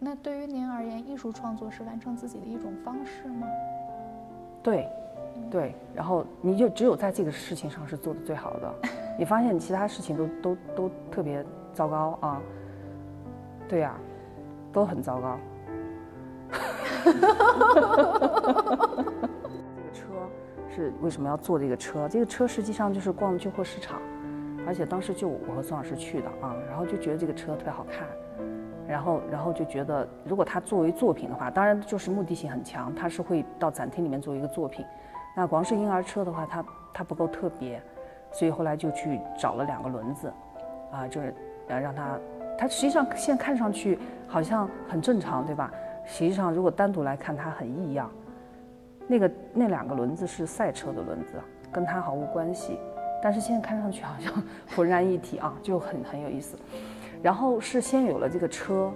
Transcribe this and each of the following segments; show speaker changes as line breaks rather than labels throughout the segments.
那对于您而言，艺术创作是完成自己的一种方式吗？
对，对，然后你就只有在这个事情上是做的最好的，你发现你其他事情都都都特别糟糕啊，对呀、都很糟糕。这个车是为什么要坐这个车？这个车实际上就是逛旧货市场，而且当时就我和宋老师去的啊，然后就觉得这个车特别好看，然后然后就觉得如果它作为作品的话，当然就是目的性很强，它是会到展厅里面作为一个作品。那光是婴儿车的话，它它不够特别，所以后来就去找了两个轮子，啊，就是呃让它，它实际上现在看上去好像很正常，对吧？实际上如果单独来看，它很异样。那个那两个轮子是赛车的轮子，跟它毫无关系，但是现在看上去好像 浑然一体啊，就很很有意思。然后是先有了这个车，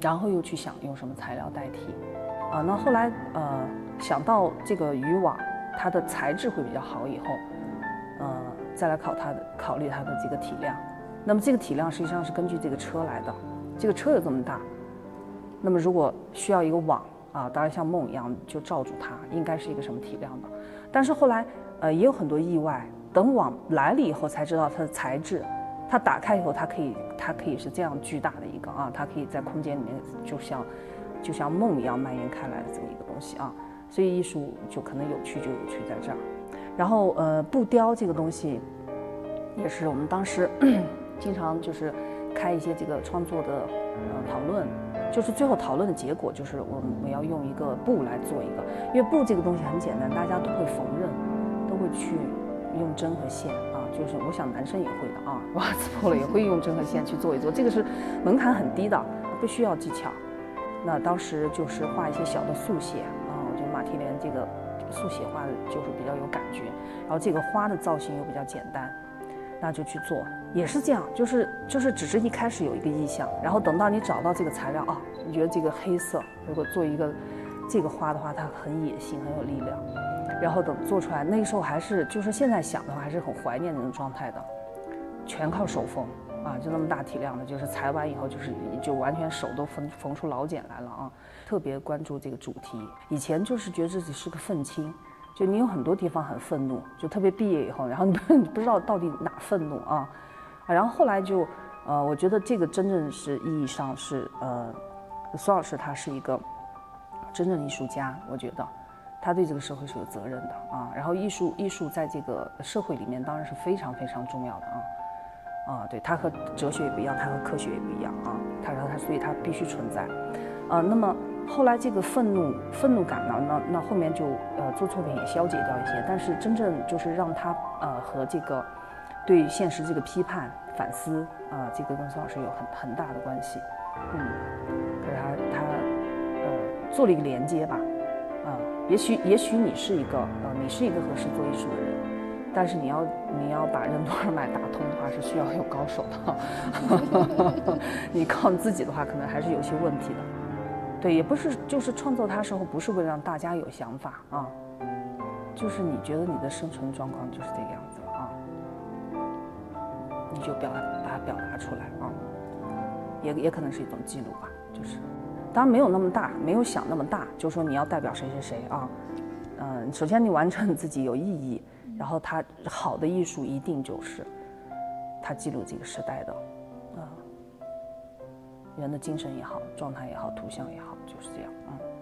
然后又去想用什么材料代替，啊，那后来呃想到这个渔网，它的材质会比较好以后，呃再来考它的考虑它的这个体量，那么这个体量实际上是根据这个车来的，这个车有这么大，那么如果需要一个网啊，当然像梦一样就罩住它，应该是一个什么体量的，但是后来呃也有很多意外，等网来了以后才知道它的材质。它打开以后，它可以，它可以是这样巨大的一个啊，它可以在空间里面就像，就像梦一样蔓延开来的这么一个东西啊，所以艺术就可能有趣就有趣在这儿。然后呃，布雕这个东西，也是我们当时 经常就是开一些这个创作的呃讨论，就是最后讨论的结果就是我们我要用一个布来做一个，因为布这个东西很简单，大家都会缝纫，都会去用针和线啊。就是我想男生也会的啊，袜子破了也会用针和线去做一做，这个是门槛很低的，不需要技巧。那当时就是画一些小的速写啊，我觉得马蹄莲这个速写画的就是比较有感觉，然后这个花的造型又比较简单，那就去做，也是这样，就是就是只是一开始有一个意向，然后等到你找到这个材料啊，你觉得这个黑色如果做一个这个花的话，它很野性，很有力量。然后等做出来，那个时候还是就是现在想的话，还是很怀念那种状态的，全靠手缝啊，就那么大体量的，就是裁完以后就是就完全手都缝缝出老茧来了啊。特别关注这个主题，以前就是觉得自己是个愤青，就你有很多地方很愤怒，就特别毕业以后，然后你 不知道到底哪愤怒啊，啊，然后后来就呃，我觉得这个真正是意义上是呃，苏老师他是一个真正的艺术家，我觉得。他对这个社会是有责任的啊，然后艺术艺术在这个社会里面当然是非常非常重要的啊，啊，对，它和哲学也不一样，它和科学也不一样啊，它然后它所以它必须存在，啊，那么后来这个愤怒愤怒感呢，那那后面就呃做作品也消解掉一些，但是真正就是让他呃和这个对现实这个批判反思啊，这个跟孙老师有很很大的关系，嗯，做了一个连接吧。啊，也许也许你是一个呃，你是一个合适做艺术的人，但是你要你要把任督二脉打通的话，是需要有高手的。你靠你自己的话，可能还是有些问题的。对，也不是就是创作它时候不是为了让大家有想法啊，就是你觉得你的生存状况就是这个样子了啊，你就表达把它表达出来啊，也也可能是一种记录吧，就是。当然没有那么大，没有想那么大，就说你要代表谁谁谁啊，嗯，首先你完成你自己有意义，然后他好的艺术一定就是，他记录这个时代的，啊，人的精神也好，状态也好，图像也好，就是这样，嗯。